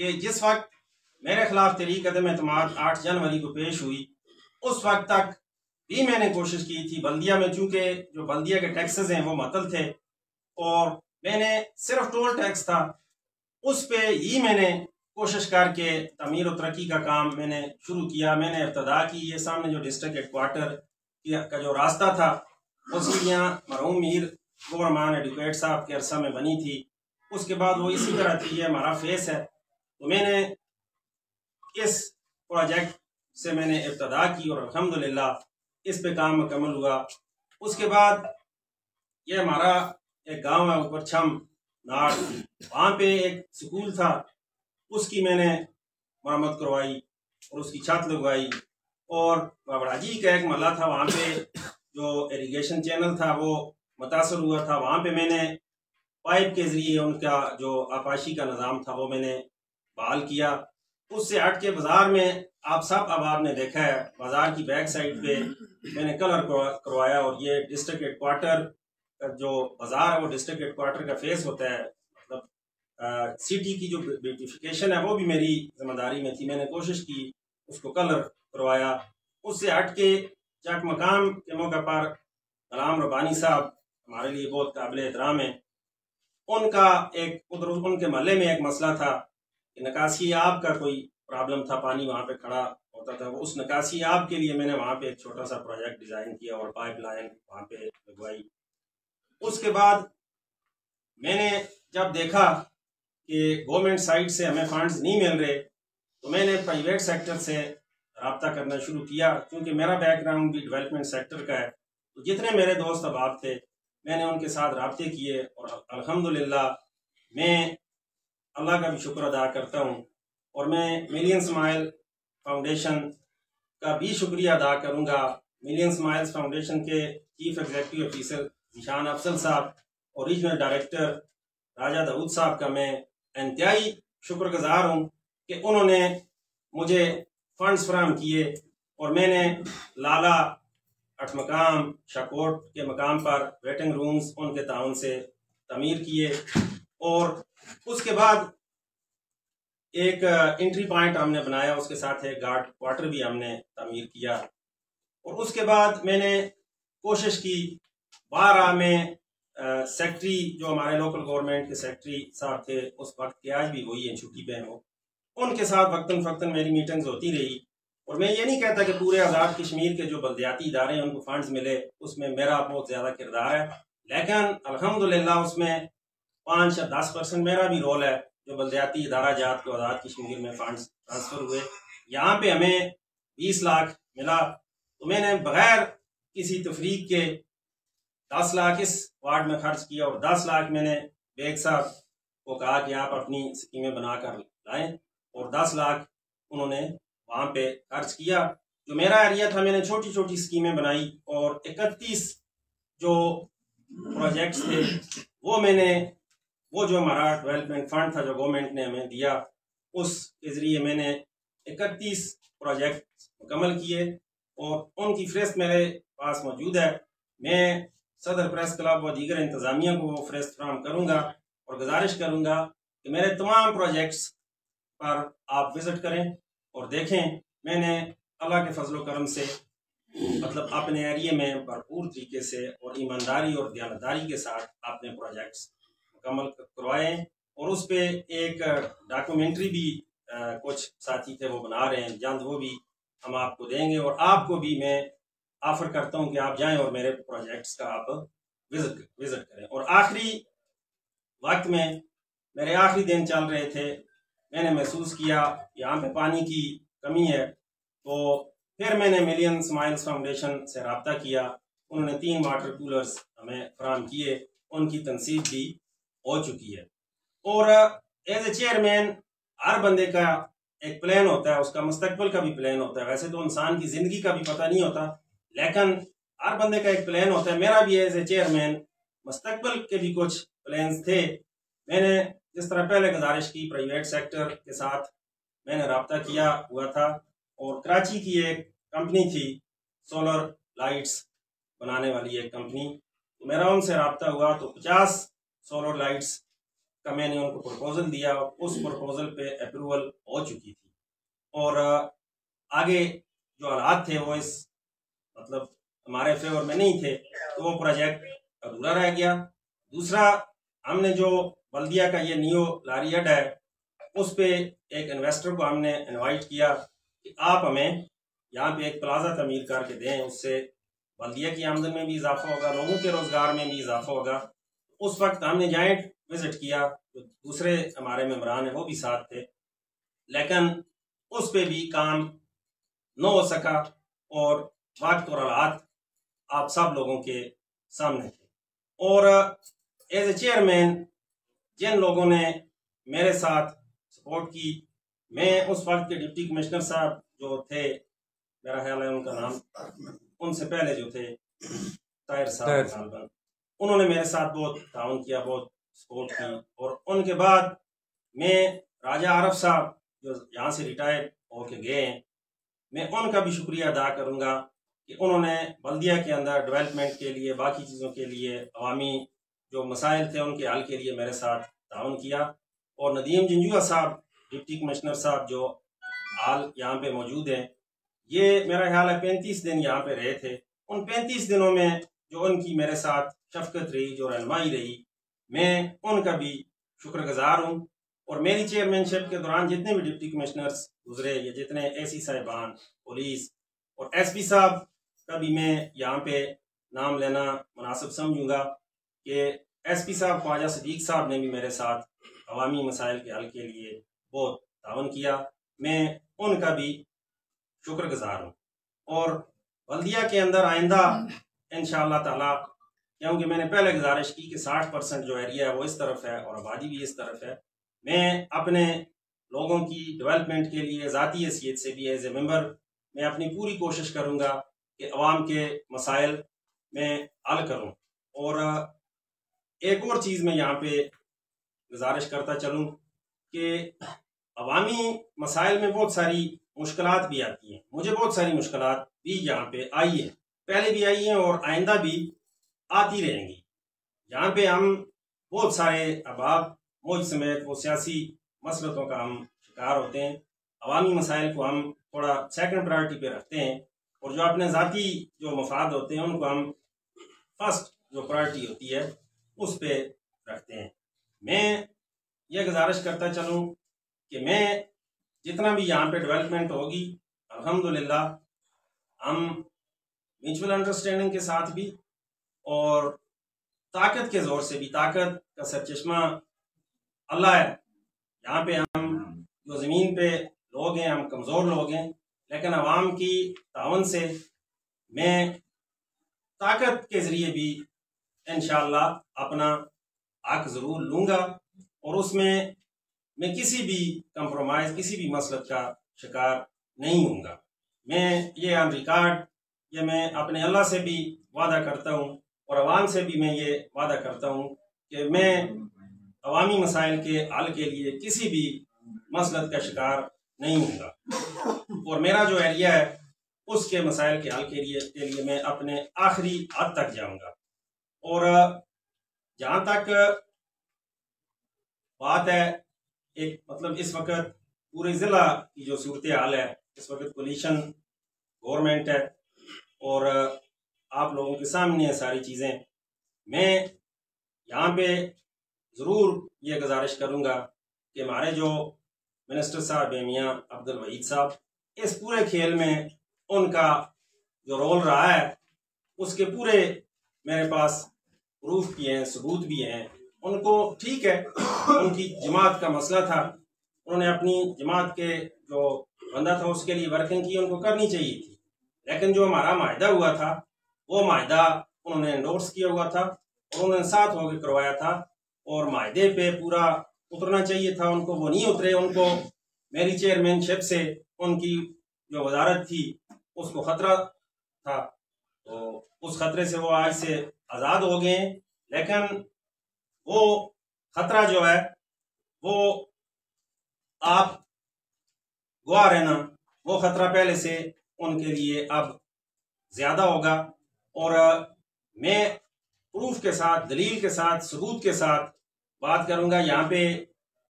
کہ جس وقت میرے خلاف تحریک عدم اعتماد آٹھ جنوری کو پیش ہوئی، اس وقت تک بھی میں نے کوشش کی تھی بلدیہ میں، چونکہ جو بلدیہ کے ٹیکسز ہیں وہ متل تھے اور میں نے صرف ٹول ٹیکس تھا۔ اس پہ ہی میں نے کوشش کر کے تعمیر و ترقی کا کام میں نے شروع کیا، میں نے ابتدا کی یہ سامنے جو ڈسٹرکٹ ہیڈ کوارٹر کا جو راستہ تھا وہ سیڑھیاں مرحوم میر گورمان ایڈوکیٹ صاحب کے عرصہ میں بنی تھی۔ اس کے بعد وہ اسی طرح تھی، یہ ہمارا فیس ہے۔ تو میں نے اس پروجیکٹ سے میں نے ابتدا کی اور الحمدللہ اس پہ کام مکمل ہوا۔ اس کے بعد یہ ہمارا ایک گاؤں ہے، اوپر چھم ناڑ۔ وہاں پہ ایک سکول تھا، اس کی میں نے مرمت کروائی اور اس کی چھت لگوائی۔ اور بابڑا جی کا ایک محلہ تھا، وہاں پہ جو ایریگیشن چینل تھا، وہ متاثر ہوا تھا۔ وہاں پہ میں نے پائپ کے ذریعے ان کا جو آپاشی کا نظام تھا، وہ میں نے بحال کیا۔ اس سے ہٹ کے بازار میں آپ سب اب آپ نے دیکھا ہے، بازار کی بیک سائڈ پہ میں نے کلر کروایا اور یہ ڈسٹرکٹ ہیڈ کوارٹر جو بازار ہے، وہ ڈسٹرکٹ ہیڈ کوارٹر کا فیس ہوتا ہے۔ مطلب سٹی کی جو بیوٹیفیکیشن ہے، وہ بھی میری ذمہ داری میں تھی۔ میں نے کوشش کی، اس کو کلر کروایا۔ اس سے ہٹ کے چک مقام کے موقع پر غلام ربانی صاحب ہمارے لیے بہت قابل احترام ہے ان کا ایک ان کے محلے میں ایک مسئلہ تھا۔ کہ نکاسی آب کا کوئی پرابلم تھا، پانی وہاں پہ کھڑا ہوتا تھا اس نکاسی آب کے لیے میں نے وہاں پہ ایک چھوٹا سا پروجیکٹ ڈیزائن کیا اور پائپ لائن وہاں پہ لگوائی۔ اس کے بعد میں نے جب دیکھا کہ گورنمنٹ سائٹ سے ہمیں فنڈز نہیں مل رہے، تو میں نے پرائیویٹ سیکٹر سے رابطہ کرنا شروع کیا۔ کیونکہ میرا بیک گراؤنڈ بھی ڈیولپمنٹ سیکٹر کا ہے، تو جتنے میرے دوست اب تھے، میں نے ان کے ساتھ رابطے کیے اور الحمدللہ میں اللہ کا بھی شکر ادا کرتا ہوں اور میں ملین سمائل فاؤنڈیشن کا بھی شکریہ ادا کروں گا۔ ملین سمائل فاؤنڈیشن کے chief executive officer Nishan Afzal صاحب اور ریجنل ڈائریکٹر راجہ دعود صاحب کا میں انتہائی شکر گزار ہوں کہ انہوں نے مجھے فنڈز فراہم کیے اور میں نے لالا اٹھ مقام شاکوٹ کے مقام پر ویٹنگ رومز ان کے تعاون سے تعمیر کیے اور اس کے بعد ایک انٹری پوائنٹ ہم نے بنایا، اس کے ساتھ ایک گارڈ کوارٹر بھی ہم نے تعمیر کیا۔ اور اس کے بعد میں نے کوشش کی، بارہ میں سیکٹری جو ہمارے لوکل گورنمنٹ کے سیکٹری صاحب تھے، اس وقت کے آج بھی وہی ہیں چھٹی پہ ہوں ان کے ساتھ وقتاً فقتاً میری میٹنگز ہوتی رہی۔ اور میں یہ نہیں کہتا کہ پورے آزاد کشمیر کے جو بلدیاتی ادارے ہیں، ان کو فنڈز ملے، اس میں میرا بہت زیادہ کردار ہے۔ لیکن الحمدللہ اس میں پانچ یا دس پرسنٹ میرا بھی رول ہے جو بلدیاتی ادارہ جات کو آزاد کشمیر میں فنڈز ٹرانسفر ہوئے۔ یہاں پہ ہمیں بیس لاکھ ملا۔ تو میں نے بغیر کسی تفریق کے دس لاکھ اس وارڈ میں خرچ کیا اور دس لاکھ میں نے بیگ صاحب کو کہا کہ آپ اپنی اسکیمیں بنا کر لائیں اور دس لاکھ انہوں نے وہاں پہ خرچ کیا۔ جو میرا ایریا تھا، میں نے چھوٹی چھوٹی اسکیمیں بنائی اور اکتیس جو پروجیکٹس تھے، وہ میں نے وہ جو ہمارا ڈیولپمنٹ فنڈ تھا جو گورنمنٹ نے ہمیں دیا، اس کے ذریعے میں نے اکتیس پروجیکٹ مکمل کیے اور ان کی فہرست میرے پاس موجود ہے۔ میں صدر پریس کلب و دیگر انتظامیہ کو وہ فہرست فراہم کروں گا اور گزارش کروں گا کہ میرے تمام پروجیکٹس پر آپ وزٹ کریں اور دیکھیں۔ میں نے اللہ کے فضل و کرم سے مطلب اپنے ایریے میں بھرپور طریقے سے اور ایمانداری اور دیانتداری کے ساتھ اپنے پروجیکٹس مکمل کروائے اور اس پہ ایک ڈاکومنٹری بھی کچھ ساتھی تھے وہ بنا رہے ہیں، جلد وہ بھی ہم آپ کو دیں گے اور آپ کو بھی میں آفر کرتا ہوں کہ آپ جائیں اور میرے پروجیکٹس کا آپ وزٹ وزٹ کریں۔ اور آخری وقت میں میرے آخری دن چل رہے تھے، میں نے محسوس کیا، یہاں پہ پانی کی کمی ہے، تو پھر میں نے ملین سمائلز فاؤنڈیشن سے رابطہ کیا۔ انہوں نے تین واٹر کولرز ہمیں فراہم کیے، ان کی تنصیب بھی ہو چکی ہے۔ اور ایز اے چیئرمین ہر بندے کا ایک پلان ہوتا ہے، اس کا مستقبل کا بھی پلان ہوتا ہے۔ ویسے تو انسان کی زندگی کا بھی پتہ نہیں ہوتا، لیکن ہر بندے کا ایک پلان ہوتا ہے۔ میرا بھی ایز اے چیئرمین مستقبل کے بھی کچھ پلانز تھے۔ میں نے جس طرح پہلے گزارش کی پرائیویٹ سیکٹر کے ساتھ میں نے رابطہ کیا ہوا تھا۔ اور کراچی کی ایک کمپنی تھی سولر لائٹس بنانے والی ایک کمپنی تو میرا ان سے رابطہ ہوا۔ تو پچاس سولر لائٹس کا میں نے ان کو پروپوزل دیا، اس پروپوزل پہ اپروول ہو چکی تھی۔ اور آگے جو حالات تھے وہ اس مطلب ہمارے فیور میں نہیں تھے، تو وہ پروجیکٹ ادھورا رہ گیا۔ دوسرا، ہم نے جو بلدیہ کا یہ نیو لاری ہے، اس پہ ایک انویسٹر کو ہم نے انوائٹ کیا کہ آپ ہمیں یہاں پہ ایک پلازا تعمیر کر کے دیں۔ اس سے بلدیہ کی آمدن میں بھی اضافہ ہوگا، لوگوں کے روزگار میں بھی اضافہ ہوگا۔ اس وقت ہم نے جائنٹ وزٹ کیا دوسرے ہمارے ممبران ہیں وہ بھی ساتھ تھے۔ لیکن اس پہ بھی کام نہ ہو سکا اور وقت اور حالات آپ سب لوگوں کے سامنے تھے۔ اور ایز اے چیئرمین جن لوگوں نے میرے ساتھ سپورٹ کی میں اس وقت کے ڈپٹی کمشنر صاحب جو تھے میرا خیال ہے ان کا نام ان سے پہلے جو تھے صاحب انہوں نے میرے ساتھ بہت تعاون کیا، بہت سپورٹ کی۔ اور ان کے بعد میں راجہ عرف صاحب جو یہاں سے ریٹائر ہو کے گئے ہیں میں ان کا بھی شکریہ ادا کروں گا کہ انہوں نے بلدیہ کے اندر ڈیولپمنٹ کے لیے، باقی چیزوں کے لیے، عوامی جو مسائل تھے ان کے حل کے لیے میرے ساتھ تعاون کیا۔ اور ندیم جنجوا صاحب، ڈپٹی کمشنر صاحب جو حال یہاں پہ موجود ہیں، یہ میرا خیال ہے پینتیس دن یہاں پہ رہے تھے۔ ان پینتیس دنوں میں جو ان کی میرے ساتھ شفقت رہی، جو رہنمائی رہی۔ میں ان کا بھی شکر گزار ہوں۔ اور میری چیئرمین شپ کے دوران جتنے بھی ڈپٹی کمشنرز گزرے یا جتنے اے سی صاحبان، پولیس اور ایس پی صاحب کا بھی میں یہاں پہ نام لینا مناسب سمجھوں گا کہ ایس پی صاحب خواجہ صدیق صاحب نے بھی میرے ساتھ عوامی مسائل کے حل کے لیے بہت تعاون کیا۔ میں ان کا بھی شکر گزار ہوں۔ اور بلدیہ کے اندر آئندہ انشاءاللہ تعالی کیونکہ میں نے پہلے گزارش کی کہ ساٹھ پرسنٹ جو ایریا ہے وہ اس طرف ہے اور آبادی بھی اس طرف ہے۔ میں اپنے لوگوں کی ڈیولپمنٹ کے لیے ذاتی حیثیت سے بھی ایز اے ممبر میں اپنی پوری کوشش کروں گا کہ عوام کے مسائل میں حل کروں۔ اور ایک اور چیز میں یہاں پہ گزارش کرتا چلوں کہ عوامی مسائل میں بہت ساری مشکلات بھی آتی ہیں۔ مجھے بہت ساری مشکلات بھی یہاں پہ آئی ہیں۔ پہلے بھی آئی ہیں اور آئندہ بھی آتی رہیں گی۔ یہاں پہ ہم بہت سارے اباب موج سمیت وہ سیاسی مسلطوں کا ہم شکار ہوتے ہیں۔ عوامی مسائل کو ہم تھوڑا سیکنڈ پرائرٹی پہ رکھتے ہیں اور جو اپنے ذاتی جو مفاد ہوتے ہیں، ان کو ہم فرسٹ جو پرائرٹی ہوتی ہے، اس پہ رکھتے ہیں۔ میں یہ گزارش کرتا چلوں کہ میں جتنا بھی یہاں پہ ڈیولپمنٹ ہوگی، الحمدللہ ہم میوچل انڈرسٹینڈنگ کے ساتھ بھی اور طاقت کے زور سے بھی، طاقت کا سر چشمہ اللہ ہے۔ یہاں پہ ہم جو زمین پہ لوگ ہیں، ہم کمزور لوگ ہیں، لیکن عوام کی تعاون سے میں طاقت کے ذریعے بھی انشاءاللہ اپنا حق ضرور لوں گا۔ اور اس میں میں کسی بھی کمپرومائز کسی بھی مسلط کا شکار نہیں ہوں گا۔ میں یہ آن ریکارڈ یہ میں اپنے اللہ سے بھی وعدہ کرتا ہوں۔ اور عوام سے بھی میں یہ وعدہ کرتا ہوں کہ میں عوامی مسائل کے حل کے لیے کسی بھی مسلط کا شکار نہیں ہوں گا۔ اور میرا جو ایریا ہے، اس کے مسائل کے حل کے لیے کے لیے میں اپنے آخری حد تک جاؤں گا۔ اور جہاں تک بات ہے، ایک مطلب اس وقت پورے ضلع کی جو صورت حال ہے، اس وقت پولیشن گورنمنٹ ہے۔ اور آپ لوگوں کے سامنے ہیں، ساری چیزیں۔ میں یہاں پہ ضرور یہ گزارش کروں گا کہ ہمارے جو منسٹر صاحب میاں عبد الوحید صاحب، اس پورے کھیل میں ان کا جو رول رہا ہے، اس کے پورے میرے پاس پروف بھی ہیں، ثبوت بھی ہیں۔ ان کو ٹھیک ہے، ان کی جماعت کا مسئلہ تھا۔ انہوں نے اپنی جماعت کے جو بندہ تھا، اس کے لیے ورکنگ کی، ان کو کرنی چاہیے تھی۔ لیکن جو ہمارا معاہدہ ہوا تھا وہ معاہدہ انہوں نے انڈورس کیا ہوا تھا اور انہوں نے ساتھ ہو کے کروایا تھا اور معاہدے پہ پورا اترنا چاہیے تھا ان کو، وہ نہیں اترے ان کو۔ میری چیئرمین شپ سے ان کی جو وزارت تھی، اس کو خطرہ تھا۔ تو اس خطرے سے وہ آج سے آزاد ہو گئے لیکن وہ خطرہ جو ہے، وہ آپ گوا رہنا، وہ خطرہ پہلے سے ان کے لیے اب زیادہ ہوگا۔ اور میں پروف کے ساتھ، دلیل کے ساتھ، ثبوت کے ساتھ بات کروں گا۔ یہاں پہ